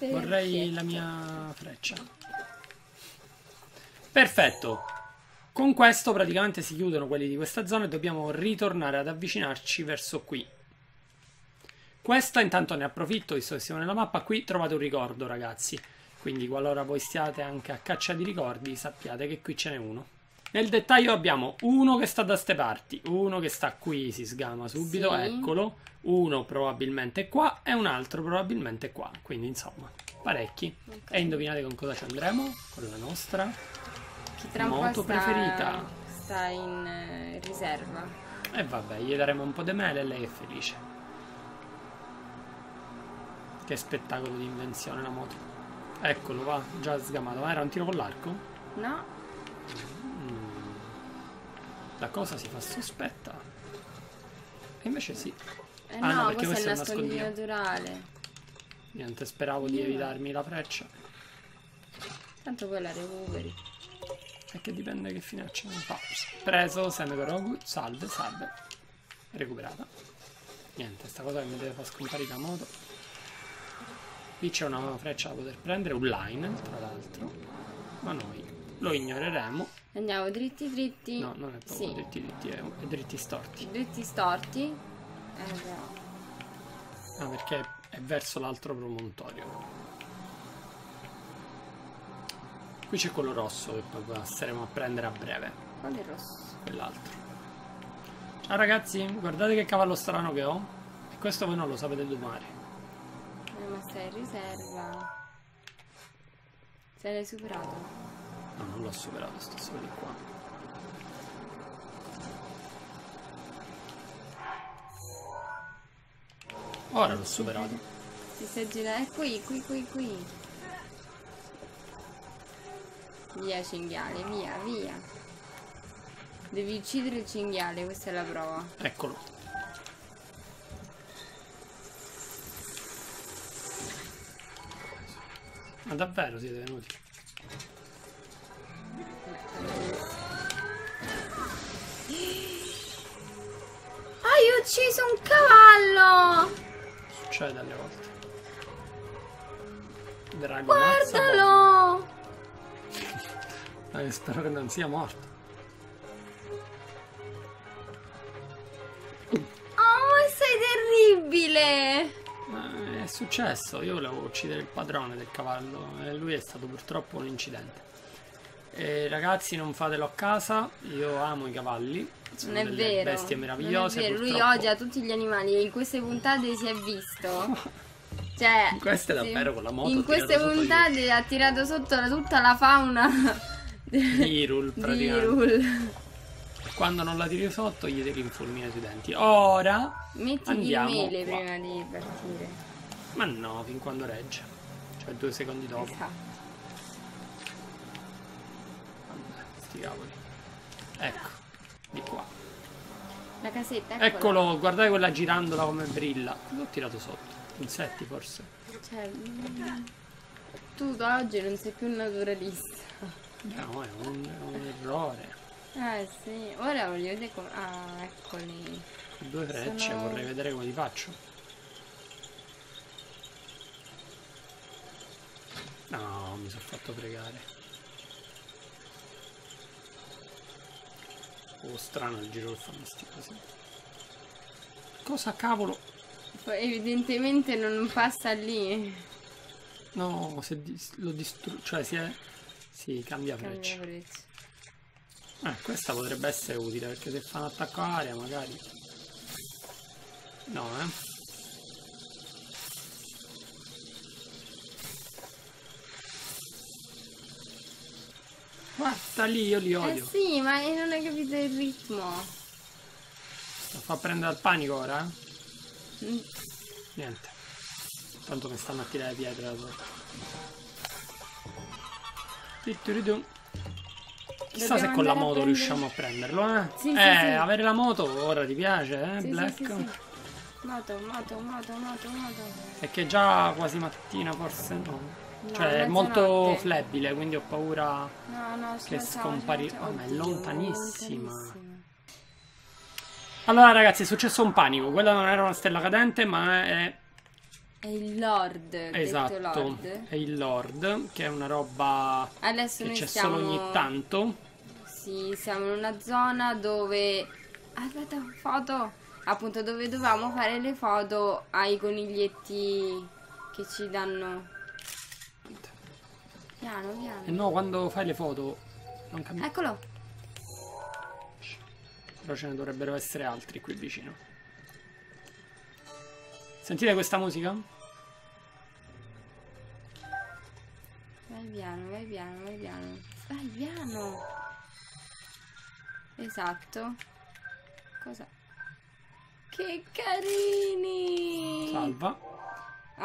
Vorrei la mia freccia. Perfetto. Con questo praticamente si chiudono quelli di questa zona e dobbiamo ritornare ad avvicinarci verso qui. Questa intanto ne approfitto, visto che siamo nella mappa, qui trovate un ricordo ragazzi. Quindi qualora voi stiate anche a caccia di ricordi, sappiate che qui ce n'è uno. Nel dettaglio abbiamo uno che sta da ste parti, uno che sta qui, si sgama subito, Sì. eccolo, uno probabilmente qua e un altro probabilmente qua. Quindi insomma, parecchi. E indovinate con cosa ci andremo? Con la nostra Chi tra moto sta, preferita. sta in eh, riserva. E vabbè, gli daremo un po' di mele e lei è felice. Che spettacolo di invenzione la moto. Eccolo, va, già sgamato. Ma era un tiro con l'arco? No? La cosa si fa sospetta. E invece sì. Eh Ah, no, no, perché questo è il nascondiglio naturale. Niente, speravo di evitarmi la freccia. Tanto poi la recuperi. E che dipende che fine facciamo. Va, preso, Semegorogu, salve, salve. Recuperata. Niente, sta cosa che mi deve far scomparire la moto. Qui c'è una freccia da poter prendere, un line, tra l'altro. Ma noi lo ignoreremo. Andiamo dritti dritti. No, non è proprio Sì. dritti dritti, è, è dritti storti. Dritti storti. Eh però. Ah, perché è verso l'altro promontorio. Qui c'è quello rosso che poi passeremo a prendere a breve. Quale rosso? quell'altro. Ciao ragazzi, guardate che cavallo strano che ho. E questo voi non lo sapete domani. Eh, ma stai in riserva. Se l'hai superato. No, non l'ho superato, sto solo di qua. Ora l'ho superato. Ti stai girando. È qui, qui, qui, qui. Via cinghiale, via, via. Devi uccidere il cinghiale, questa è la prova. Eccolo. Ma davvero siete venuti? Hai ucciso un cavallo! Succede alle volte. Drago mazza, Guardalo! Eh, spero che non sia morto. Oh, sei terribile! È successo, io volevo uccidere il padrone del cavallo e lui è stato purtroppo un incidente. E ragazzi, non fatelo a casa, io amo i cavalli, sono Non è delle vero. bestie meravigliose. È vero, lui odia tutti gli animali e in queste puntate si è visto. Cioè, Queste sì, davvero con la moto In queste puntate ha tirato sotto la- tutta la fauna di. Hyrule. Quando non la tiri sotto, gli in fulmine sui denti. Ora Metti il mele qua. prima di partire. Ma no, fin quando regge. Cioè due secondi dopo. Esatto. Vabbè, sti cavoli. Ecco, di qua. La casetta, eccola. Eccolo, guardate quella girandola come brilla. Cosa ho tirato sotto? Insetti forse? Cioè, mm, tu da oggi non sei più un naturalista. No, è un, è un errore. Eh sì, ora voglio vedere come... Ah, eccoli. Due frecce, Sono- vorrei vedere come li faccio. No, mi sono fatto fregare. Oh, strano il giro che fanno sti così. Cosa cavolo? Evidentemente non passa lì. No, se lo distruggo, cioè si è... Si cambia Cambia freccia. Eh, questa potrebbe essere utile perché se fa un attacco aria magari. No, eh. Guarda lì, io li Eh odio. sì, ma non hai capito il ritmo. Lo fa prendere al panico ora? eh? Mm, Niente. Tanto mi stanno a tirare pietre da sotto. Titturidum. Chissà Dobbiamo se con la moto riusciamo a prenderlo, eh? Sì, eh, sì. avere la moto ora ti piace, eh, Sì, Black? sì. Moto, moto, moto, moto, moto. È che già quasi mattina, forse no. No, Cioè, è molto flebile, quindi ho paura... No, no, che facciamo, scompari- facciamo- oh, ma è lontanissima. lontanissima. Allora, ragazzi, è successo un panico. Quella non era una stella cadente, ma è... È il Lord, Esatto, Lord. è il Lord, che è una roba Adesso che c'è stiamo... solo ogni tanto. Sì, siamo in una zona dove... Aspetta, foto! Appunto, dove dovevamo fare le foto ai coniglietti che ci danno... Piano, piano. E no, quando fai le foto non cambia. Eccolo! Però ce ne dovrebbero essere altri qui vicino. Sentite questa musica? Vai piano, vai piano, vai piano. Vai piano! Esatto. Cosa? Che carini! Salva. Oh,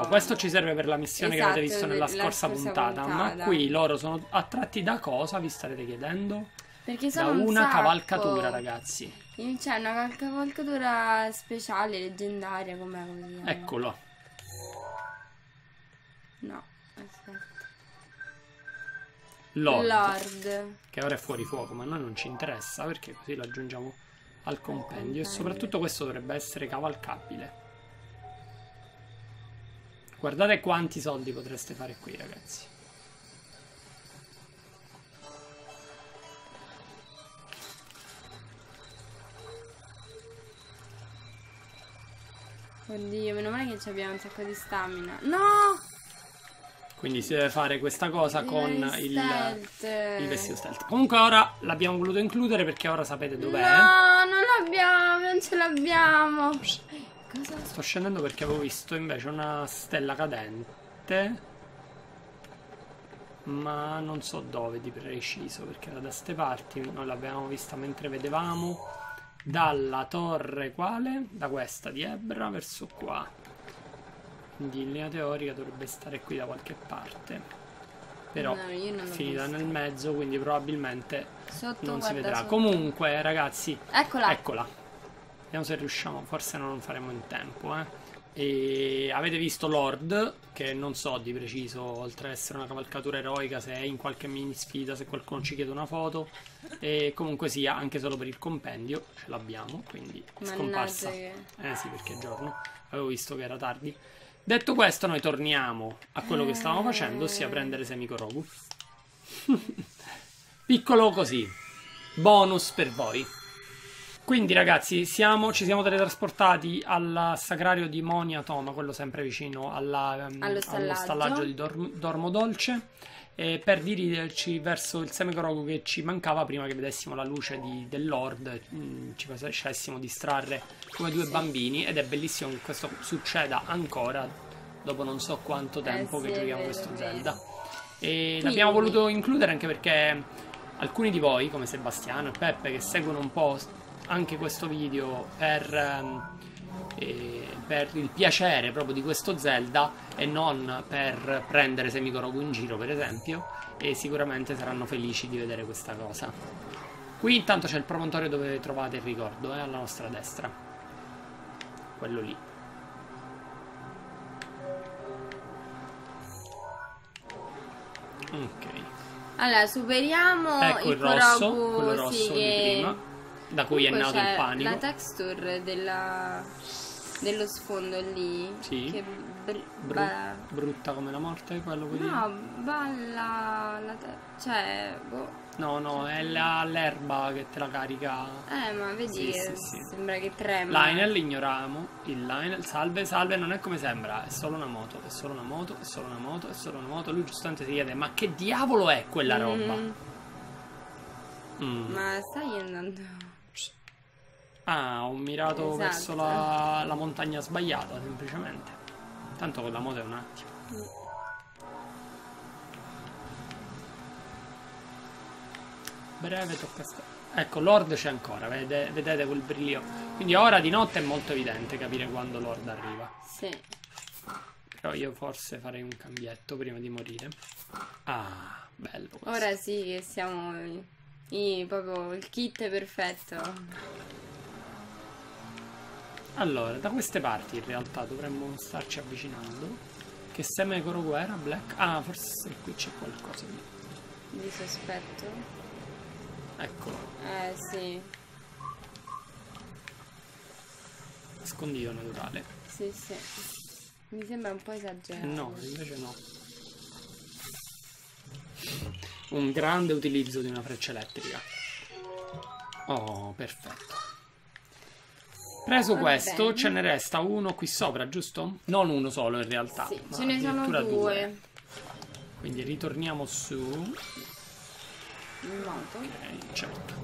Oh, questo ci serve per la missione che avete Esatto, visto nella la scorsa, scorsa puntata. Ma puntata. qui loro sono attratti da cosa? Vi starete chiedendo? Perché Da sono un una sacco. cavalcatura, ragazzi. C'è una cal- cavalcatura speciale, leggendaria, com'è chiama? Eccolo. No, aspetta. Lord. Lord. Che ora è fuori fuoco, ma a noi non ci interessa perché così lo aggiungiamo al compendio. E soprattutto questo dovrebbe essere cavalcabile. Guardate quanti soldi potreste fare qui, ragazzi. Oddio, meno male che ci abbiamo un sacco di stamina. No! Quindi si deve fare questa cosa con il, il vestito stealth. Comunque ora l'abbiamo voluto includere perché ora sapete dov'è. No, non l'abbiamo, non ce l'abbiamo. Cosa? Sto scendendo perché avevo visto invece una stella cadente. Ma non so dove di preciso perché era da ste parti. Noi l'abbiamo vista mentre vedevamo dalla torre quale? Da questa di Ebra verso qua. Quindi in linea teorica dovrebbe stare qui da qualche parte. Però No, è finita nel mezzo, quindi probabilmente Sotto non si vedrà. sotto. Comunque, ragazzi, Eccola. Eccola. Vediamo se riusciamo, forse non faremo in tempo, eh. E avete visto Lord, che non so di preciso, oltre ad essere una cavalcatura eroica, se è in qualche mini sfida, se qualcuno ci chiede una foto. E comunque sia, anche solo per il compendio, ce l'abbiamo, quindi Mannaggia scomparsa. che- Eh sì, perché è giorno. Avevo visto che era tardi. Detto questo, noi torniamo a quello che stavamo facendo, ossia prendere Semikorogu. Piccolo così, bonus per voi. Quindi ragazzi, siamo, ci siamo teletrasportati al sacrario di Monia Toma, quello sempre vicino alla, ehm, Allo stallaggio. di Dor- Dormo Dolce, eh, per dirigerci verso il semicorogo che ci mancava prima che vedessimo la luce di- del Lord, mm, ci facessimo distrarre come due bambini ed è bellissimo che questo succeda ancora dopo non so quanto tempo sì, che giochiamo vero, questo vero. Zelda. E l'abbiamo voluto includere anche perché alcuni di voi, come Sebastiano e Peppe, che seguono un po' anche questo video per, ehm, eh, per il piacere proprio di questo Zelda e non per prendere Semikorogu in giro, per esempio, e sicuramente saranno felici di vedere questa cosa. Qui intanto c'è il promontorio dove trovate il ricordo, eh, alla nostra destra. Quello lì. Ok. Allora, superiamo Ecco il il rosso, Korogu, quello rosso sì, di che... da cui è Comunque nato il panico. La texture della... dello sfondo lì. Sì. Che br- Bru- ba- brutta come la morte, quello dire? No, balla... La te- cioè, boh. No, no, è la- l'erba che te la carica. Eh, ma vedi, Sì, che sì, sì. sembra che trema. Lionel ignoriamo. Il Lionel, salve, salve, non è come sembra. È solo una moto, è solo una moto, è solo una moto, è solo una moto. Lui giustamente si chiede: Ma che diavolo è quella roba? Mm, Mm. Ma stai andando... Ah, ho mirato Esatto. verso la, la montagna sbagliata, semplicemente. Tanto con la moto è un attimo. Breve tocca sta- Ecco, Lord c'è ancora, vede- vedete quel brillo. Quindi ora di notte è molto evidente capire quando Lord arriva. Sì. Però io forse farei un cambietto prima di morire. Ah, bello questo. Ora sì che siamo... i- proprio il kit perfetto. Allora, da queste parti in realtà dovremmo starci avvicinando. Che seme Korogu era? Black? Ah, forse qui c'è qualcosa di... Di sospetto? Eccolo, Eh sì, nascondiglio naturale. sì, sì. Mi sembra un po' esagerato. no, invece no. Un grande utilizzo di una freccia elettrica. Oh, perfetto. Preso Va questo, ce ne resta uno qui sopra, giusto? Non uno solo in realtà. Sì, ce ne sono addirittura due. Quindi ritorniamo su. In moto. Ok, certo.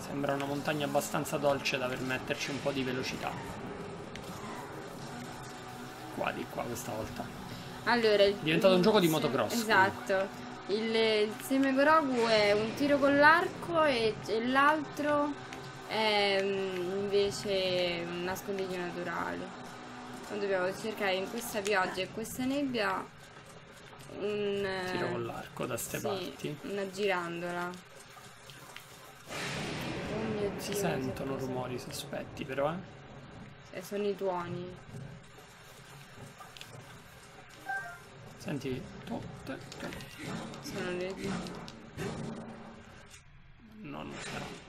Sembra una montagna abbastanza dolce da permetterci un po' di velocità. Qua di qua questa volta. Allora, il- diventato un gioco di motocross, Esatto. Il, il Semegorogu è un tiro con l'arco e, e l'altro è mm, invece un nascondiglio naturale. Noi dobbiamo cercare in questa pioggia e questa nebbia un... eh, Tiro con l'arco da ste sì, parti. una girandola. Oh Dio, Si sentono rumori sospetti però, eh. Eh, sono i tuoni. Senti. to- te- te- Sono le... No, non però.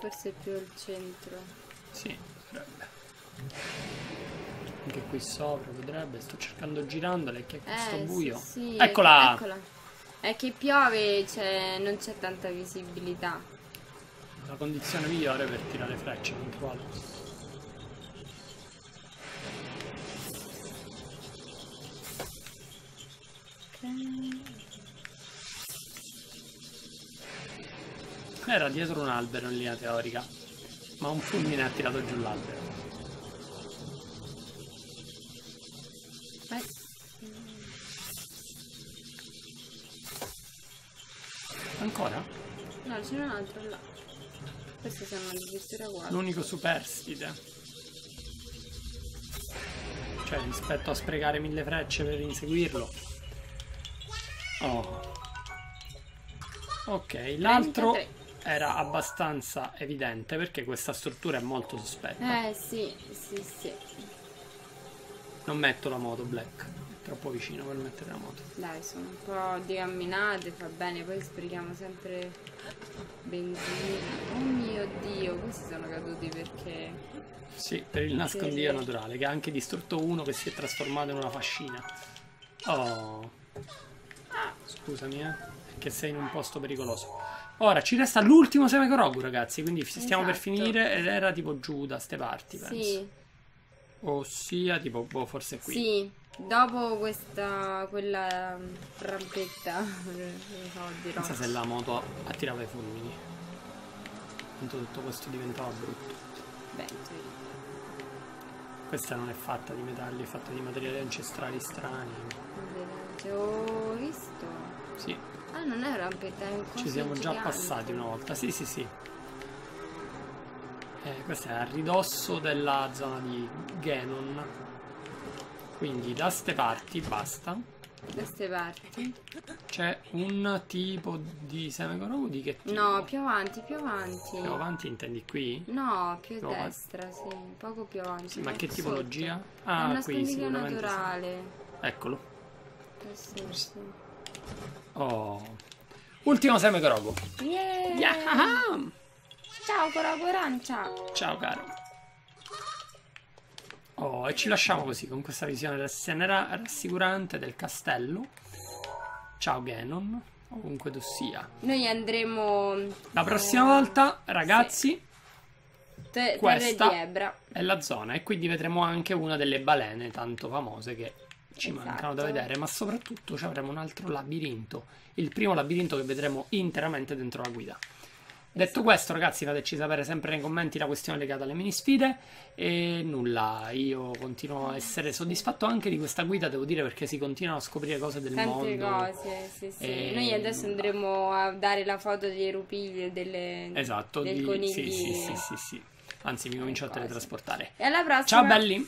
Forse più al centro. Sì, potrebbe. Anche qui sopra potrebbe. Sto cercando girandole che è questo Eh, buio. sì, sì, Eccola! eccola. È che piove, c'è- non c'è tanta visibilità. La condizione migliore per tirare frecce eventuali. Era dietro un albero in linea teorica, ma un fulmine ha tirato giù l'albero. Beh, Ancora? no, c'è un altro là. Queste sono addirittura uguali. L'unico superstite. Cioè, rispetto a sprecare mille frecce per inseguirlo. Oh. Ok, l'altro 33. Era abbastanza evidente perché questa struttura è molto sospetta. Eh sì, sì, sì. Non metto la moto, Black. È troppo vicino per mettere la moto. Dai, sono un po' di camminate, fa bene, poi sprechiamo sempre benzina. Oh mio dio, questi sono caduti perché... Sì, per il nascondiglio Sì. naturale, che ha anche distrutto uno che si è trasformato in una fascina. Oh. Scusami, eh. Che sei in un posto pericoloso. Ora ci resta l'ultimo Semekorogu, ragazzi. Quindi stiamo per Esatto. finire. Ed era tipo giù da ste parti, penso. Sì, Ossia, tipo, boh, forse qui. sì. Dopo questa, quella mm, rampetta, non so, se la moto attirava i fulmini. Quanto tutto questo diventava brutto. Beh, sì. Questa non è fatta di metalli, è fatta di materiali ancestrali strani. Ho visto. Sì, Ah, non è rampetta, è un ci siamo già gigante. passati una volta. Sì, sì, sì. Eh, questo è a ridosso della zona di Genon. Quindi da ste parti basta. Da queste parti. C'è un tipo di semegorogu di che tipo? No, più avanti, più avanti. Più avanti intendi qui? No, più a destra, sì, poco più avanti. Sì, ma che sotto. tipologia? è Ah, un qui sicuramente. sì. naturale. Eccolo. Eh, sì, sì. Oh. Ultimo semegorogu. Yeah! Yaham! Ciao, Coraco Arancia! Ciao caro. Oh, e ci lasciamo così con questa visione rassicura- rassicurante del castello. Ciao Genon, ovunque tu sia. Noi andremo... La prossima volta, ragazzi, Te- Terre questa- di Ebra. è la zona e qui vedremo anche una delle balene tanto famose che ci Esatto. mancano da vedere, ma soprattutto ci avremo un altro labirinto, il primo labirinto che vedremo interamente dentro la guida. Detto questo, ragazzi, fateci sapere sempre nei commenti la questione legata alle mini sfide. E nulla, io continuo a essere soddisfatto anche di questa guida, devo dire, perché si continuano a scoprire cose del Tante mondo. cose, sì, sì. Noi adesso nulla. andremo a dare la foto dei rupigli e delle... Esatto, dei di- conigli. sì, sì, sì, sì, sì. Anzi, mi comincio a teletrasportare. E alla prossima! Ciao belli!